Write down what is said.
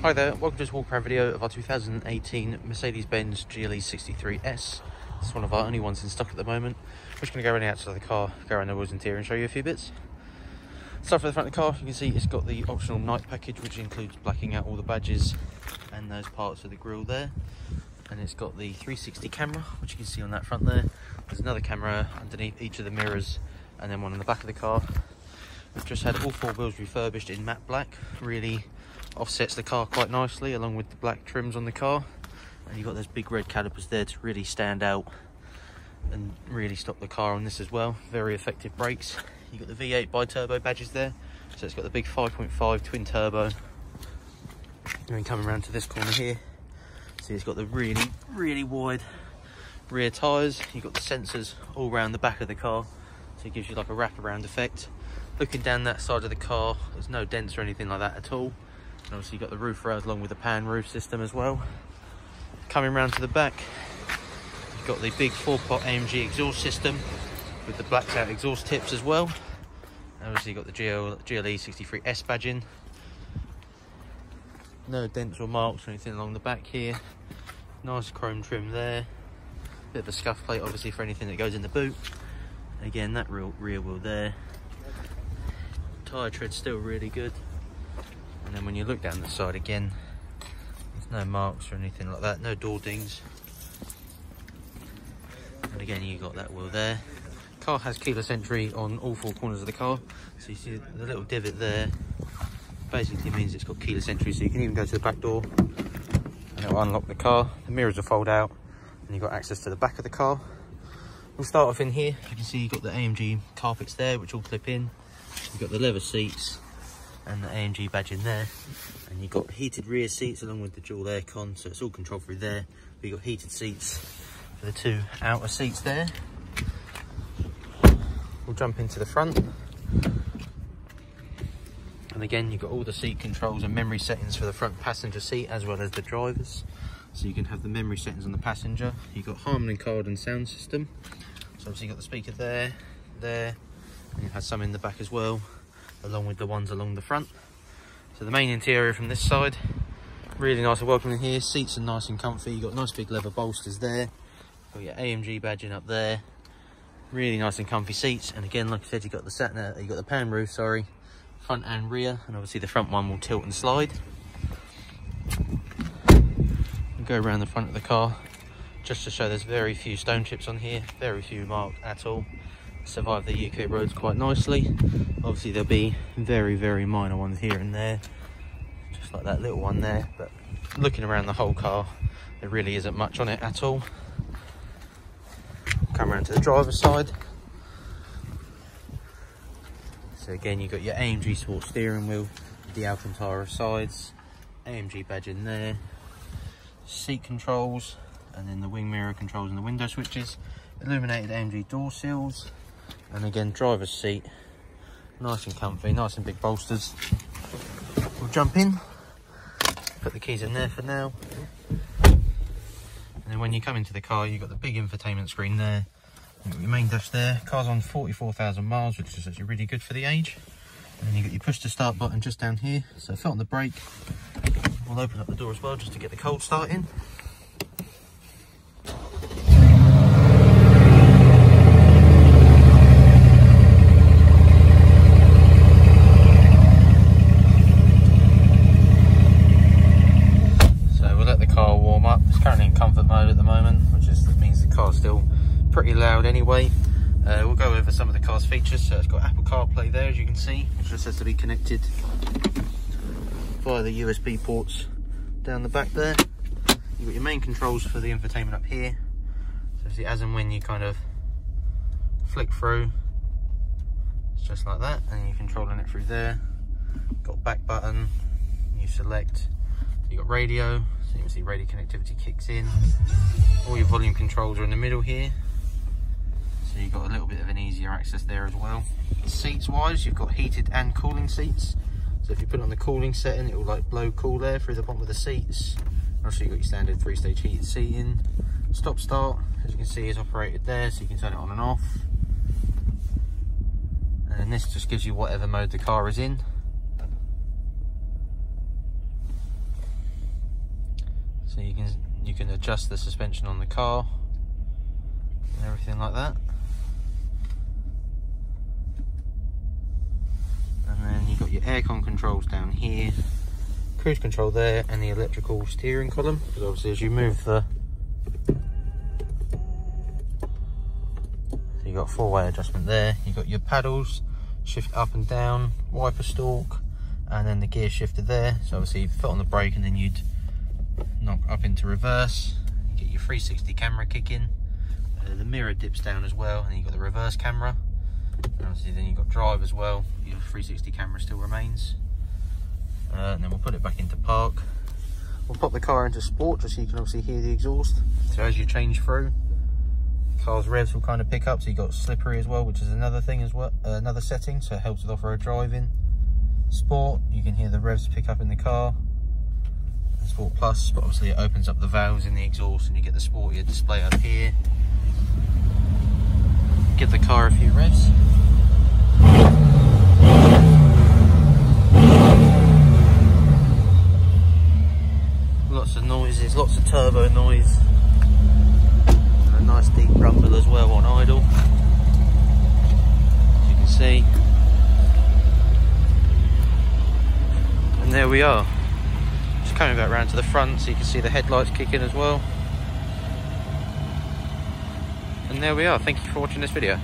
Hi there, welcome to this walk around video of our 2018 Mercedes-Benz GLE 63S. It's one of our only ones in stock at the moment. We're just going to go around the outside of the car, go around the wheels interior and show you a few bits. Start from the front of the car, you can see it's got the optional night package which includes blacking out all the badges and those parts of the grille there. And it's got the 360 camera, which you can see on that front there. There's another camera underneath each of the mirrors and then one on the back of the car. We've just had all four wheels refurbished in matte black, really offsets the car quite nicely along with the black trims on the car. And you've got those big red calipers there to really stand out and really stop the car on this as well. Very effective brakes. You've got the v8 bi-turbo badges there. So it's got the big 5.5 twin turbo. And then coming around to this corner here. See it's got the really really wide rear tires you've got the sensors all around the back of the car. So it gives you like a wraparound effect. Looking down that side of the car there's no dents or anything like that at all and obviously you've got the roof rails along with the pan roof system as well. Coming round to the back, you've got the big four-pot AMG exhaust system with the blacked out exhaust tips as well. Obviously you've got the GL, GLE 63S badging. No dents or marks or anything along the back here. Nice chrome trim there. Bit of a scuff plate obviously for anything that goes in the boot. Again, that real rear wheel there. Tyre tread still really good and then when you look down the side again there's no marks or anything like that no door dings and again you got that wheel there. Car has keyless entry on all four corners of the car. So you see the little divot there. Basically means it's got keyless entry so you can even go to the back door and it'll unlock the car. The mirrors will fold out and you've got access to the back of the car. We'll start off in here. You can see you've got the amg carpets there which all clip in. You've got the leather seats and the AMG badge in there. And you've got heated rear seats along with the dual aircon, so it's all controlled through there. You've got heated seats for the two outer seats there. We'll jump into the front. And again, you've got all the seat controls and memory settings for the front passenger seat as well as the driver's. So you can have the memory settings on the passenger. You've got Harman Kardon sound system. So obviously you've got the speaker there, there, and you have some in the back as well along with the ones along the front. So the main interior from this side, really nice and welcoming here. Seats are nice and comfy. You've got nice big leather bolsters there. Got your AMG badging up there. Really nice and comfy seats. And again, like I said, you've got the sat uh, you've got the pan roof, sorry, front and rear. And obviously the front one will tilt and slide. Go around the front of the car just to show there's very few stone chips on here, very few marked at all survive the UK roads quite nicely. Obviously there'll be very, very minor ones here and there, just like that little one there, but looking around the whole car, there really isn't much on it at all. Come around to the driver's side. So again, you've got your AMG Sport steering wheel, the Alcantara sides, AMG badge in there, seat controls, and then the wing mirror controls and the window switches, illuminated AMG door seals, and again driver's seat. Nice and comfy nice and big bolsters. We'll jump in. Put the keys in there for now. And then when you come into the car you've got the big infotainment screen there. Your main dash there. Car's on 44,000 miles which is actually really good for the age. And then you've got your push to start button just down here. So foot on the brake. We'll open up the door as well just to get the cold start in anyway. Uh, we'll go over some of the car's features. So it's got Apple CarPlay there, as you can see, which just has to be connected via the USB ports down the back there. You've got your main controls for the infotainment up here. So as and when you kind of flick through, it's just like that, and you're controlling it through there. Got back button, you select. You got radio, so you can see radio connectivity kicks in. All your volume controls are in the middle here so you've got a little bit of an easier access there as well. Seats wise, you've got heated and cooling seats. So if you put on the cooling setting, it will like blow cool air through the bottom of the seats. Also you've got your standard three stage heated seating. Stop start, as you can see, is operated there, so you can turn it on and off. And this just gives you whatever mode the car is in. So you can you can adjust the suspension on the car and everything like that. And then you've got your aircon controls down here, cruise control there, and the electrical steering column. Because obviously as you move the you've got four-way adjustment there. you've got your paddles, shift up and down, wiper stalk, and then the gear shifter there. So obviously you put on the brake and then you'd knock up into reverse. You get your 360 camera kicking. Uh, the mirror dips down as well, and then you've got the reverse camera. Obviously then you've got drive as well. Your 360 camera still remains. Uh, and then we'll put it back into park. We'll pop the car into sport just so you can obviously hear the exhaust. So as you change through, car's revs will kind of pick up so you've got slippery as well which is another thing as well uh, another setting so it helps with off-road driving sport you can hear the revs pick up in the car sport plus but obviously it opens up the valves in the exhaust and you get the sportier display up here give the car a few revs lots of noises lots of turbo noise And a nice deep rumble as well on idle. As you can see. And there we are. Just coming back round to the front so you can see the headlights kicking as well. And there we are. Thank you for watching this video.